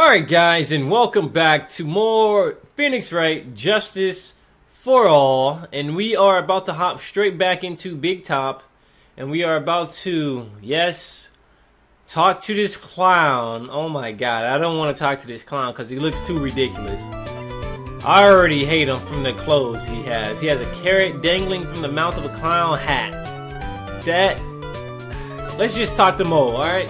Alright guys, and welcome back to more Phoenix Wright Justice for All. And we are about to hop straight back into Big Top. And we are about to, yes, talk to this clown. Oh my god, I don't want to talk to this clown because he looks too ridiculous. I already hate him from the clothes he has. He has a carrot dangling from the mouth of a clown hat. That... Let's just talk to Moe, alright?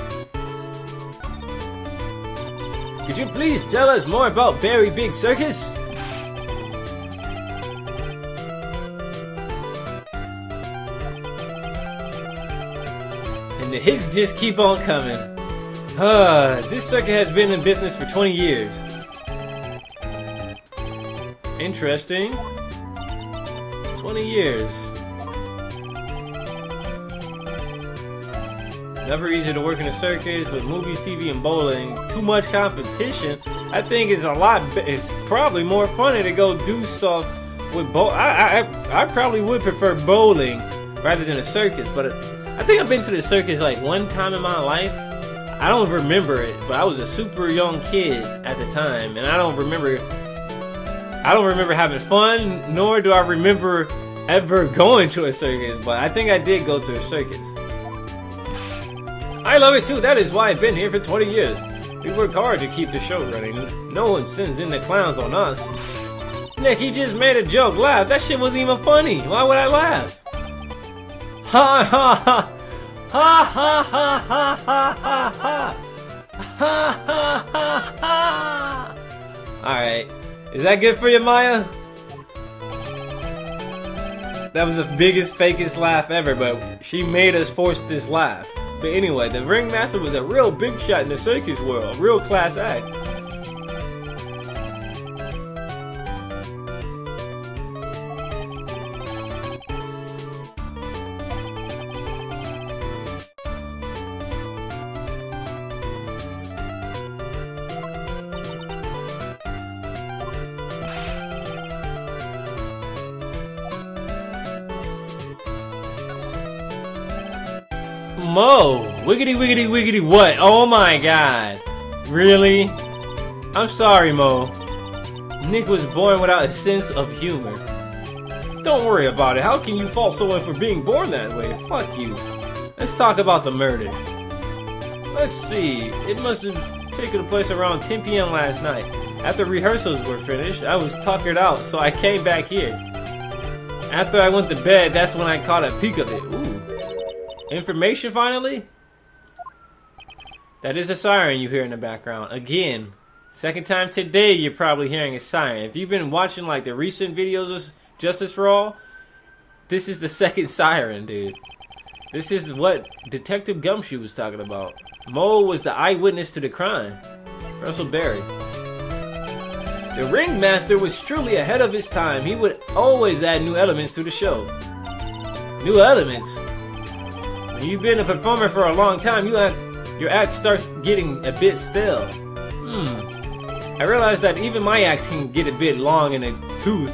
Could you please tell us more about Very Big Circus? And the hits just keep on coming. Uh, this circuit has been in business for 20 years. Interesting. 20 years. Never easy to work in a circus with movies, TV, and bowling. Too much competition. I think it's a lot. It's probably more funny to go do stuff with bowl. I, I I probably would prefer bowling rather than a circus. But I think I've been to the circus like one time in my life. I don't remember it, but I was a super young kid at the time, and I don't remember. I don't remember having fun, nor do I remember ever going to a circus. But I think I did go to a circus. I love it too. That is why I've been here for 20 years. We work hard to keep the show running. No one sends in the clowns on us. Nick, he just made a joke. Laugh. That shit wasn't even funny. Why would I laugh? Ha ha ha. Ha ha ha ha ha ha ha. Ha ha ha ha. Alright. Is that good for you, Maya? That was the biggest, fakest laugh ever, but she made us force this laugh. But anyway, the ringmaster was a real big shot in the circus world, real class act. Moe! Wiggity wiggity wiggity what? Oh my god. Really? I'm sorry, Moe. Nick was born without a sense of humor. Don't worry about it. How can you fault someone for being born that way? Fuck you. Let's talk about the murder. Let's see. It must have taken place around 10 p.m. last night. After rehearsals were finished, I was tuckered out, so I came back here. After I went to bed, that's when I caught a peek of it. Information finally? That is a siren you hear in the background. Again, second time today you're probably hearing a siren. If you've been watching like the recent videos of Justice for All, this is the second siren, dude. This is what Detective Gumshoe was talking about. Moe was the eyewitness to the crime. Russell Berry. The Ringmaster was truly ahead of his time. He would always add new elements to the show. New elements? You've been a performer for a long time, you act, your act starts getting a bit stale. Hmm. I realize that even my act can get a bit long in a tooth.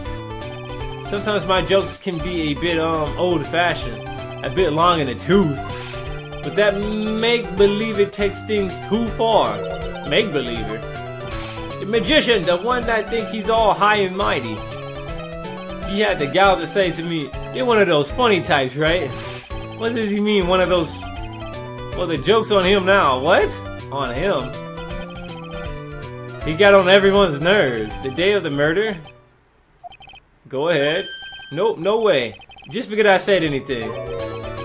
Sometimes my jokes can be a bit um old-fashioned, a bit long in a tooth. But that make-believe it takes things too far. Make-believer. The magician, the one that think he's all high and mighty. He had the gal to say to me, you're one of those funny types, right? What does he mean? One of those. Well, the joke's on him now. What? On him? He got on everyone's nerves. The day of the murder? Go ahead. Nope, no way. Just because I said anything.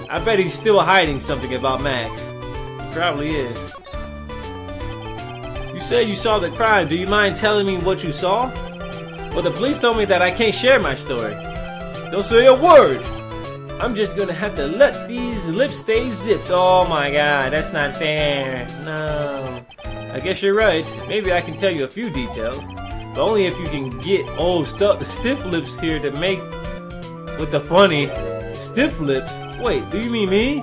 I bet he's still hiding something about Max. He probably is. You said you saw the crime. Do you mind telling me what you saw? Well, the police told me that I can't share my story. Don't say a word! I'm just gonna have to let these lips stay zipped. Oh my god, that's not fair. No. I guess you're right. Maybe I can tell you a few details. But only if you can get old stuff, the stiff lips here to make with the funny stiff lips. Wait, do you mean me?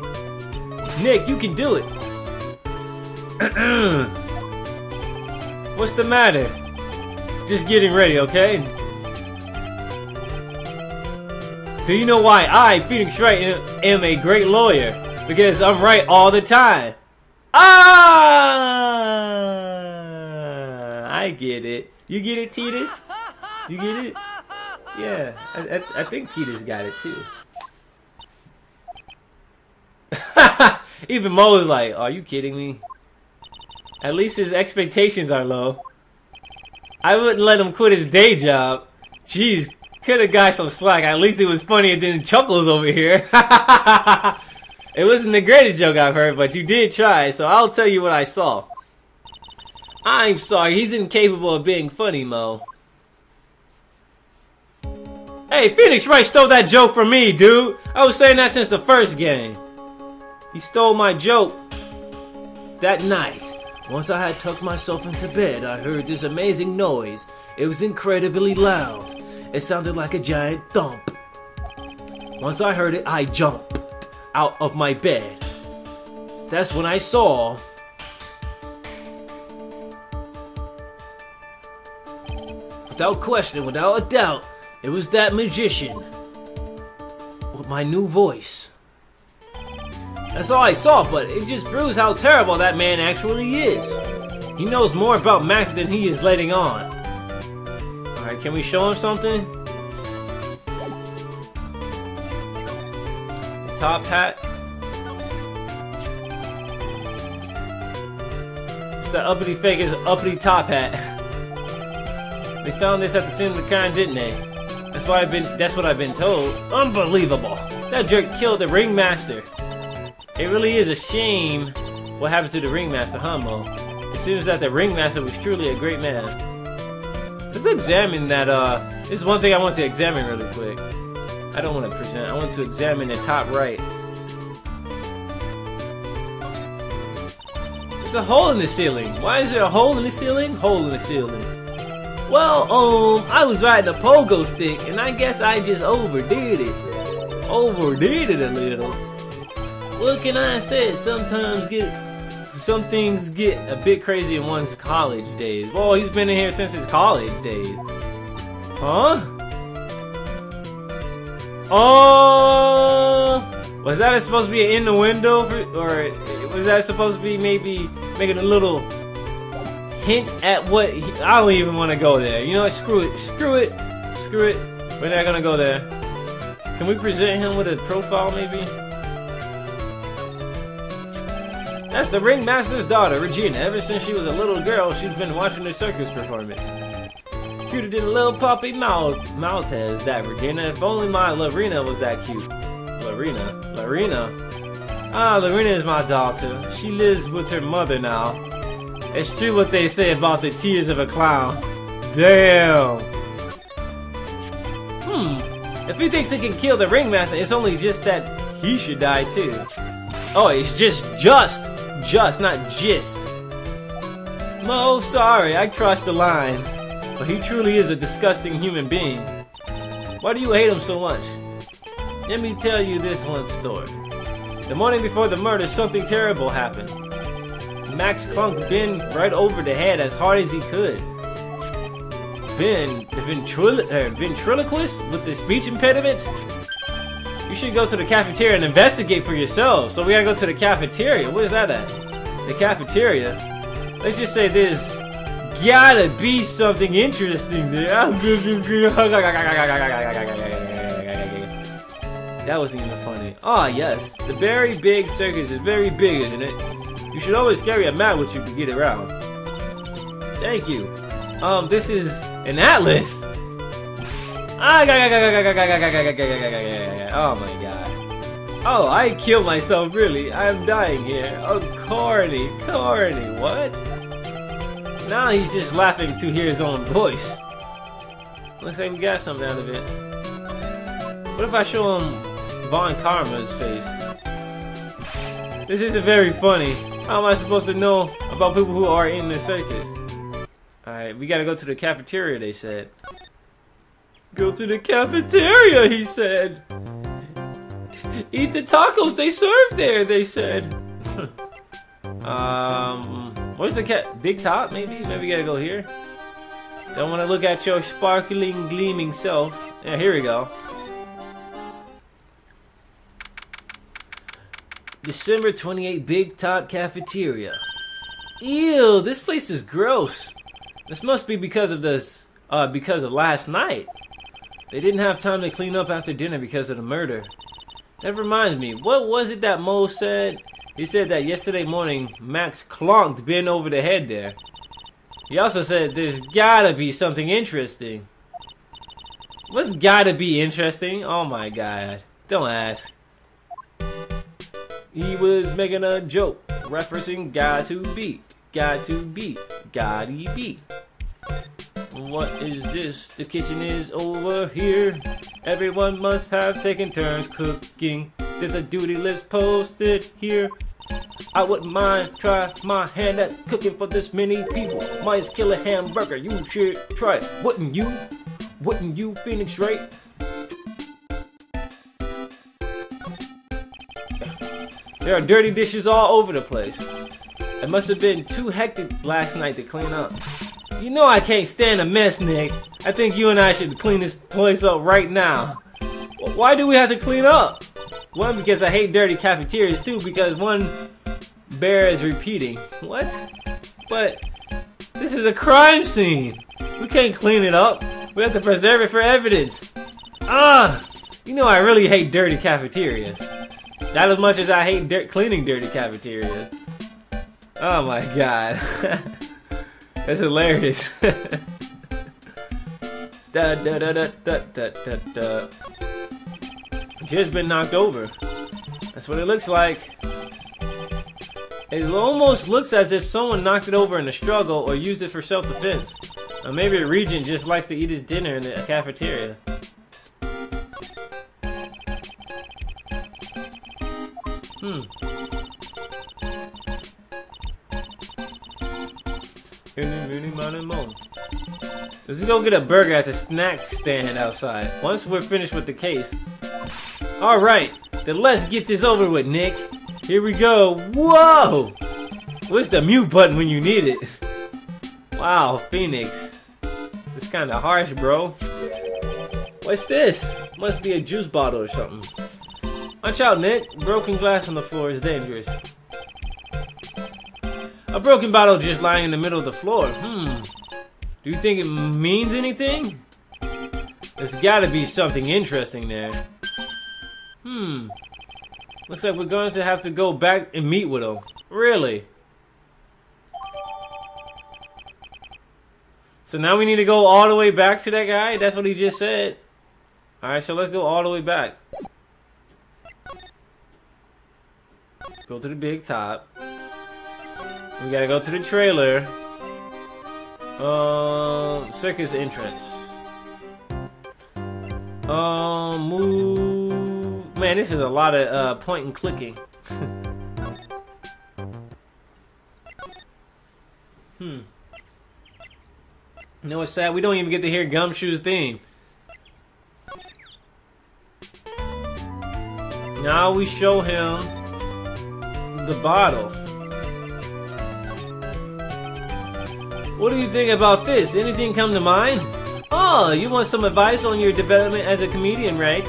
Nick, you can do it. What's the matter? Just getting ready, okay? Do you know why I, Phoenix Wright, am a great lawyer? Because I'm right all the time. Ah! I get it. You get it, Titus? You get it? Yeah, I, I, I think Titus got it too. Even Moe is like, are you kidding me? At least his expectations are low. I wouldn't let him quit his day job. Jeez, could have got some slack. At least it was funny. funnier than Chuckles over here. it wasn't the greatest joke I've heard, but you did try, so I'll tell you what I saw. I'm sorry, he's incapable of being funny, Moe. Hey, Phoenix Wright stole that joke from me, dude. I was saying that since the first game. He stole my joke. That night, once I had tucked myself into bed, I heard this amazing noise. It was incredibly loud. It sounded like a giant thump. Once I heard it, I jumped out of my bed. That's when I saw. Without question, without a doubt, it was that magician with my new voice. That's all I saw, but it just proves how terrible that man actually is. He knows more about Max than he is letting on. Can we show him something? The top hat. It's the uppity faker's uppity top hat. they found this at the scene of the crime, didn't they? That's why I've been that's what I've been told. Unbelievable. That jerk killed the ringmaster. It really is a shame what happened to the ringmaster, huh, Moe? It seems that the ringmaster was truly a great man. Let's examine that, uh, this is one thing I want to examine really quick. I don't want to present, I want to examine the top right. There's a hole in the ceiling. Why is there a hole in the ceiling? Hole in the ceiling. Well, um, I was riding a pogo stick, and I guess I just overdid it. Overdid it a little what can I say? Sometimes get some things get a bit crazy in one's college days. Well, he's been in here since his college days. Huh? Oh, was that supposed to be in the window, for, or was that supposed to be maybe making a little hint at what? He, I don't even want to go there. You know what? Screw it. Screw it. Screw it. We're not gonna go there. Can we present him with a profile, maybe? That's the ringmaster's daughter, Regina. Ever since she was a little girl, she's been watching the circus performance. Cuter than a little puppy Mal Maltese, that Regina. If only my Lorena was that cute. Lorena? Lorena? Ah, Lorena is my daughter. She lives with her mother now. It's true what they say about the tears of a clown. Damn. Hmm. If he thinks he can kill the ringmaster, it's only just that he should die too. Oh, it's just just just, not gist. Moe, sorry, I crossed the line. But he truly is a disgusting human being. Why do you hate him so much? Let me tell you this one story. The morning before the murder, something terrible happened. Max clunked Ben right over the head as hard as he could. Ben, the ventrilo uh, ventriloquist with the speech impediment, you should go to the cafeteria and investigate for yourself. So we gotta go to the cafeteria. What is that at? The cafeteria? Let's just say there's gotta be something interesting there. That wasn't even funny. Ah, yes. The very big circus is very big, isn't it? You should always carry a map with you to get around. Thank you. Um, this is an atlas. Ah, Oh my god. Oh, I killed myself, really. I'm dying here. Oh, corny, corny, what? Now he's just laughing to hear his own voice. Looks like we got something out of it. What if I show him Von Karma's face? This isn't very funny. How am I supposed to know about people who are in the circus? Alright, we gotta go to the cafeteria, they said. Go to the cafeteria, he said. Eat the tacos they serve there, they said. um, where's the cat? Big top, maybe? Maybe we gotta go here. Don't want to look at your sparkling, gleaming self. Yeah, here we go. December 28, Big Top Cafeteria. Ew, this place is gross. This must be because of this, uh, because of last night. They didn't have time to clean up after dinner because of the murder. That reminds me, what was it that Moe said? He said that yesterday morning, Max clonked Ben over the head there. He also said there's gotta be something interesting. What's gotta be interesting? Oh my god. Don't ask. He was making a joke, referencing guy to beat, guy to beat, Gotti beat. What is this? The kitchen is over here. Everyone must have taken turns cooking. There's a duty list posted here. I wouldn't mind try my hand at cooking for this many people. Might kill a hamburger. You should try it. Wouldn't you? Wouldn't you, Phoenix Wright? There are dirty dishes all over the place. It must have been too hectic last night to clean up. You know I can't stand a mess, Nick. I think you and I should clean this place up right now. Why do we have to clean up? One, because I hate dirty cafeterias. Two, because one bear is repeating. What? But this is a crime scene. We can't clean it up. We have to preserve it for evidence. Ah! You know I really hate dirty cafeterias. Not as much as I hate dirt cleaning dirty cafeterias. Oh my god. That's hilarious. da, da, da, da, da, da, da, da. Just been knocked over. That's what it looks like. It almost looks as if someone knocked it over in a struggle or used it for self-defense. Or maybe a regent just likes to eat his dinner in the cafeteria. Let's go get a burger at the snack stand outside. Once we're finished with the case. Alright, then let's get this over with, Nick. Here we go. Whoa! Where's the mute button when you need it? Wow, Phoenix. It's kinda harsh, bro. What's this? Must be a juice bottle or something. Watch out, Nick. Broken glass on the floor is dangerous. A broken bottle just lying in the middle of the floor. Hmm. Do you think it means anything? There's gotta be something interesting there. Hmm. Looks like we're going to have to go back and meet with him. Really? So now we need to go all the way back to that guy? That's what he just said. Alright, so let's go all the way back. Go to the big top. We gotta go to the trailer. Um, circus entrance. Um, move. Man, this is a lot of uh, point and clicking. hmm. You know what's sad? We don't even get to hear Gumshoe's theme. Now we show him the bottle. What do you think about this? Anything come to mind? Oh, you want some advice on your development as a comedian, right?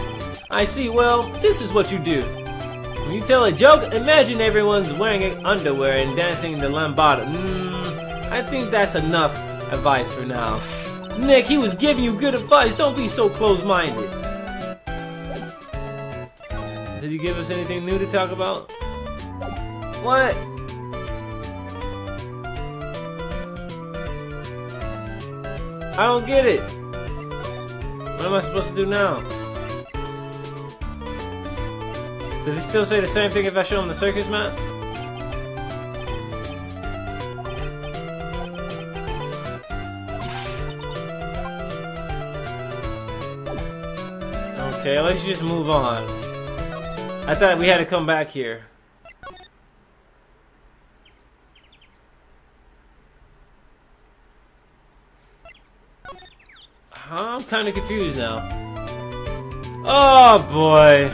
I see. Well, this is what you do. When you tell a joke, imagine everyone's wearing underwear and dancing in the lambada. Mm, I think that's enough advice for now. Nick, he was giving you good advice. Don't be so close-minded. Did he give us anything new to talk about? What? I don't get it. What am I supposed to do now? Does he still say the same thing if I show him the circus map? Okay, let's just move on. I thought we had to come back here. I'm kind of confused now. Oh boy.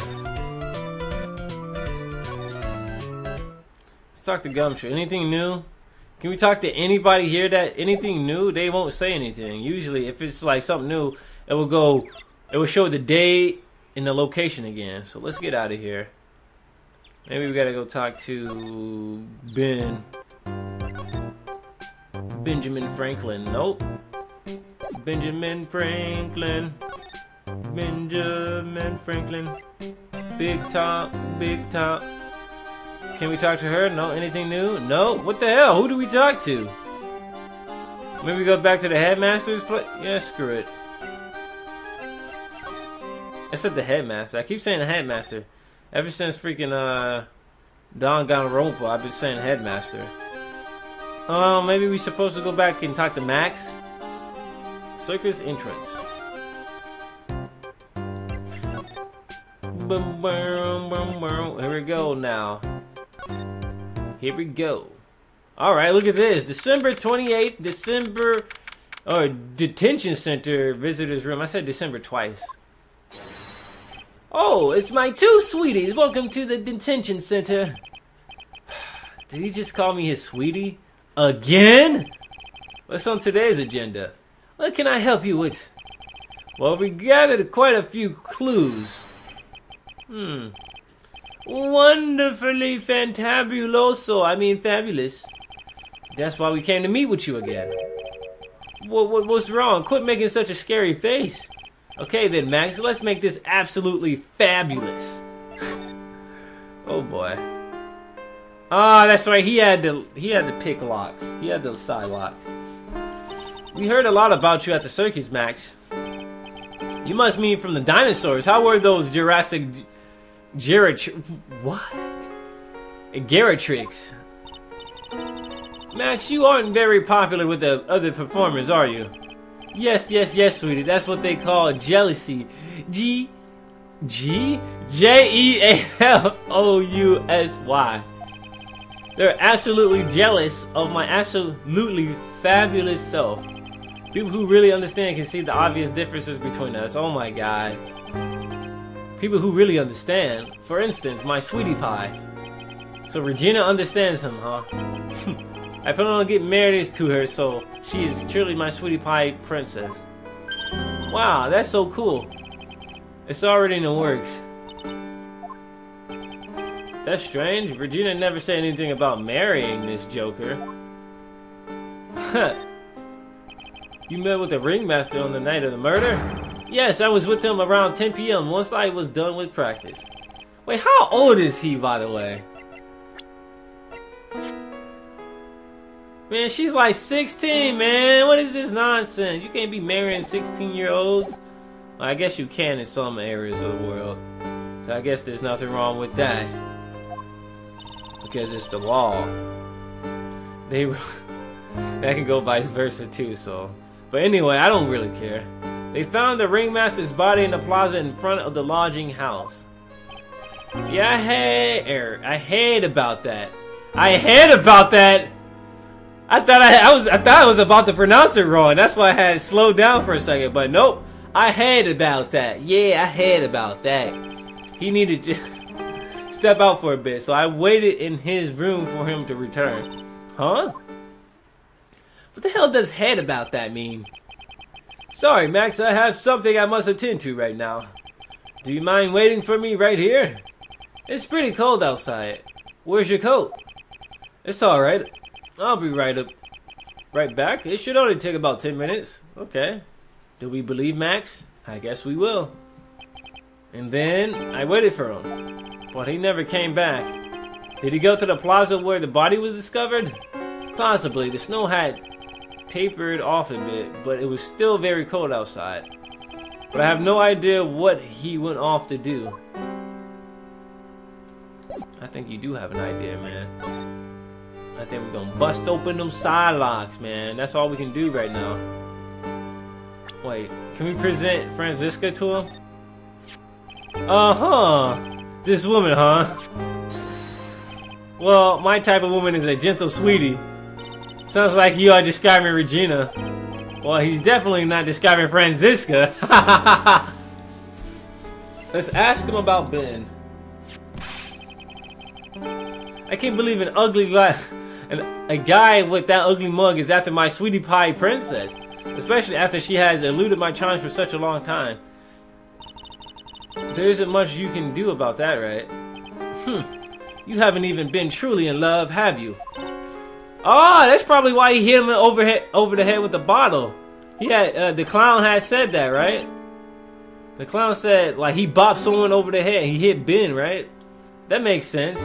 Let's talk to Gumshoe. Anything new? Can we talk to anybody here that anything new? They won't say anything. Usually, if it's like something new, it will go. It will show the date and the location again. So let's get out of here. Maybe we gotta go talk to Ben. Benjamin Franklin. Nope. Benjamin Franklin. Benjamin Franklin. Big top, big top. Can we talk to her? No. Anything new? No. What the hell? Who do we talk to? Maybe go back to the headmaster's place? Yeah, screw it. I said the headmaster. I keep saying the headmaster. Ever since freaking uh Don Danganronpa, I've been saying headmaster. Oh, uh, maybe we're supposed to go back and talk to Max? Circus entrance. Here we go now. Here we go. Alright, look at this. December 28th, December... Or detention center visitors room. I said December twice. Oh, it's my two sweeties. Welcome to the detention center. Did he just call me his sweetie? Again? What's on today's agenda? What can I help you with? Well, we gathered quite a few clues. Hmm. Wonderfully fantabuloso. I mean, fabulous. That's why we came to meet with you again. What, what, what's wrong? Quit making such a scary face. Okay then, Max, let's make this absolutely fabulous. oh boy. Ah, oh, that's right. He had the he had the pick locks. He had the side locks. We heard a lot about you at the circus, Max. You must mean from the dinosaurs. How were those Jurassic Gerit what? Geriatrix. Max, you aren't very popular with the other performers, are you? Yes, yes, yes, sweetie. That's what they call jealousy. G G J E A L O U S Y. They're absolutely jealous of my absolutely fabulous self. People who really understand can see the obvious differences between us. Oh my god. People who really understand. For instance, my sweetie pie. So Regina understands him, huh? I plan on getting married to her, so she is truly my sweetie pie princess. Wow, that's so cool. It's already in the works. That's strange. Regina never said anything about marrying this Joker. you met with the ringmaster on the night of the murder? Yes, I was with him around 10 p.m. once I was done with practice. Wait, how old is he, by the way? Man, she's like 16, man. What is this nonsense? You can't be marrying 16-year-olds. Well, I guess you can in some areas of the world. So I guess there's nothing wrong with that. Because it's the law. They that can go vice versa too, so. But anyway, I don't really care. They found the ringmaster's body in the plaza in front of the lodging house. Yeah, I heard, er, I hate about that. I hate about that. I thought I, I, was I thought I was about to pronounce it wrong. That's why I had slowed down for a second. But nope, I hate about that. Yeah, I hate about that. He needed to step out for a bit, so I waited in his room for him to return. Huh? What the hell does head about that mean? Sorry, Max, I have something I must attend to right now. Do you mind waiting for me right here? It's pretty cold outside. Where's your coat? It's alright. I'll be right up, right back. It should only take about 10 minutes. Okay. Do we believe Max? I guess we will. And then I waited for him, but he never came back. Did he go to the plaza where the body was discovered? Possibly. The snow had tapered off a bit, but it was still very cold outside. But I have no idea what he went off to do. I think you do have an idea, man. I think we're gonna bust open them side locks, man. That's all we can do right now. Wait, can we present Franziska to him? Uh-huh. This woman, huh? Well, my type of woman is a gentle sweetie. Sounds like you are describing Regina. Well, he's definitely not describing Franziska. Let's ask him about Ben. I can't believe an ugly guy. And a guy with that ugly mug is after my sweetie pie princess. Especially after she has eluded my charms for such a long time. There isn't much you can do about that, right? Hmm. You haven't even been truly in love, have you? Oh, that's probably why he hit him over, over the head with the bottle. He had uh, the clown had said that, right? The clown said like he bopped someone over the head. He hit Ben, right? That makes sense.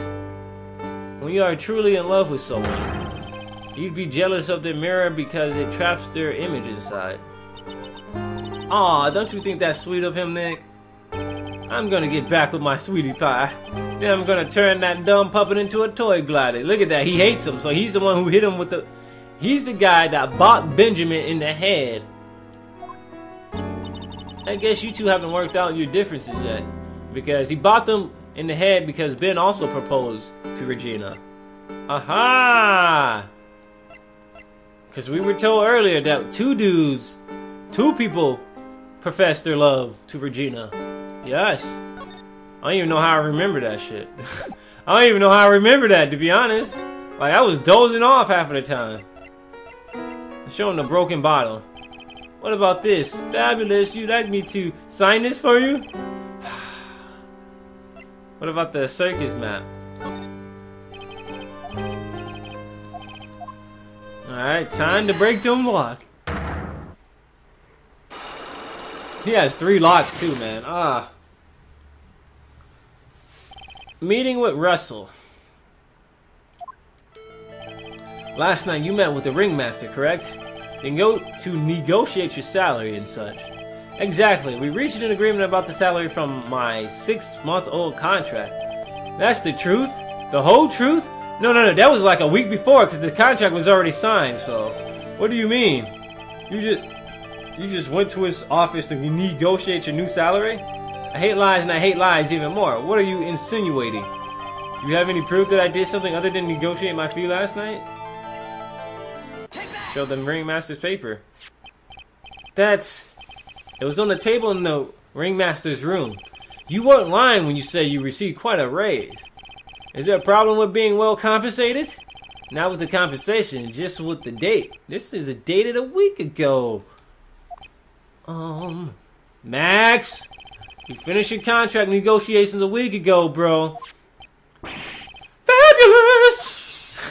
When you are truly in love with someone, you'd be jealous of their mirror because it traps their image inside. Aw, don't you think that's sweet of him, Nick? I'm gonna get back with my sweetie pie. Then I'm gonna turn that dumb puppet into a toy glider. Look at that, he hates him, so he's the one who hit him with the... He's the guy that bought Benjamin in the head. I guess you two haven't worked out your differences yet. Because he bought them in the head because Ben also proposed to Regina. Aha! Because we were told earlier that two dudes, two people professed their love to Regina. Yes. I don't even know how I remember that shit. I don't even know how I remember that, to be honest. Like, I was dozing off half of the time. Showing the broken bottle. What about this? Fabulous, you'd like me to sign this for you? what about the circus map? Alright, time to break the lock. He has three locks too, man. Ah. Meeting with Russell. Last night you met with the ringmaster, correct? Then go to negotiate your salary and such. Exactly. We reached an agreement about the salary from my six-month-old contract. That's the truth? The whole truth? No, no, no. That was like a week before because the contract was already signed. So, what do you mean? You just you just went to his office to negotiate your new salary? I hate lies and I hate lies even more. What are you insinuating? You have any proof that I did something other than negotiate my fee last night? Show them Ringmaster's paper. That's... It was on the table in the Ringmaster's room. You weren't lying when you said you received quite a raise. Is there a problem with being well compensated? Not with the compensation, just with the date. This is a dated a week ago. Um, Max, you finished your contract negotiations a week ago, bro. Fabulous!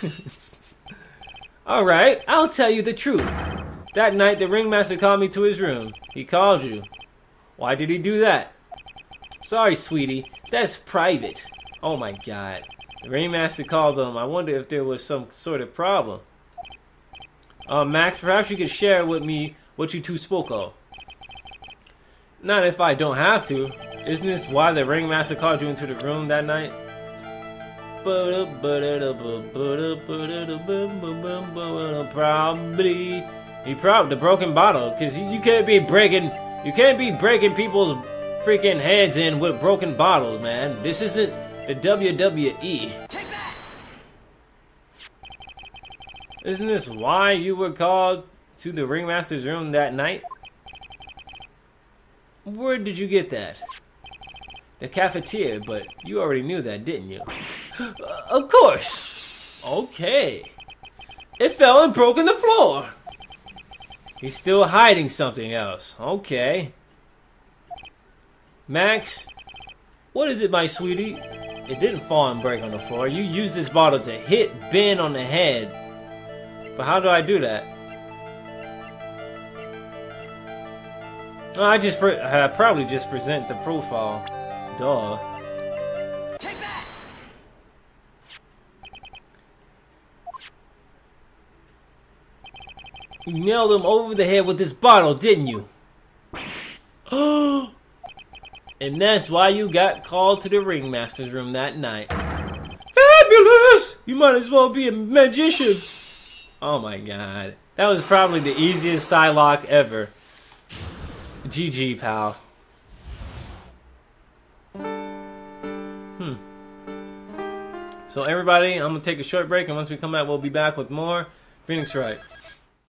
Alright, I'll tell you the truth. That night, the ringmaster called me to his room. He called you. Why did he do that? Sorry, sweetie. That's private. Oh my god. The ringmaster called him. I wonder if there was some sort of problem. Uh, Max, perhaps you could share with me what you two spoke of. Not if I don't have to. Isn't this why the ringmaster called you into the room that night? Probably. He probably the broken bottle, cause you, you can't be breaking you can't be breaking people's freaking heads in with broken bottles, man. This isn't the WWE. Isn't this why you were called to the ringmaster's room that night? Where did you get that? The cafeteria, but you already knew that, didn't you? Of course. Okay. It fell and broke in the floor. He's still hiding something else. Okay. Max, what is it, my sweetie? It didn't fall and break on the floor. You used this bottle to hit Ben on the head. But how do I do that? I just I uh, probably just present the profile. Duh. You nailed him over the head with this bottle, didn't you? Oh And that's why you got called to the ringmaster's room that night. Fabulous! You might as well be a magician. Oh my god. That was probably the easiest Psyche-Lock ever. GG, pal. Hmm. So everybody, I'm to take a short break, and once we come back, we'll be back with more Phoenix Wright.